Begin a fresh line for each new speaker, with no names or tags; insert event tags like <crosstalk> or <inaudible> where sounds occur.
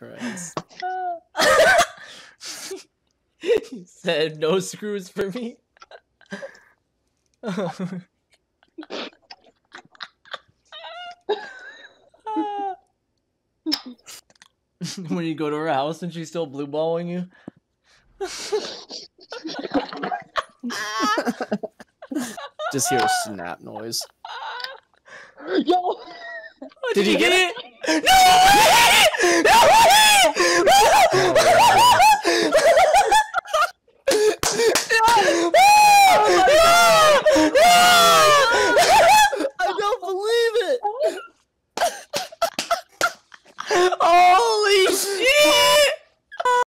Christ. <laughs>
he said no screws for me. <laughs> when you go to her house and she's still blue balling you. <laughs>
Just hear a snap noise.
Yo!
Did you get it? No! No! oh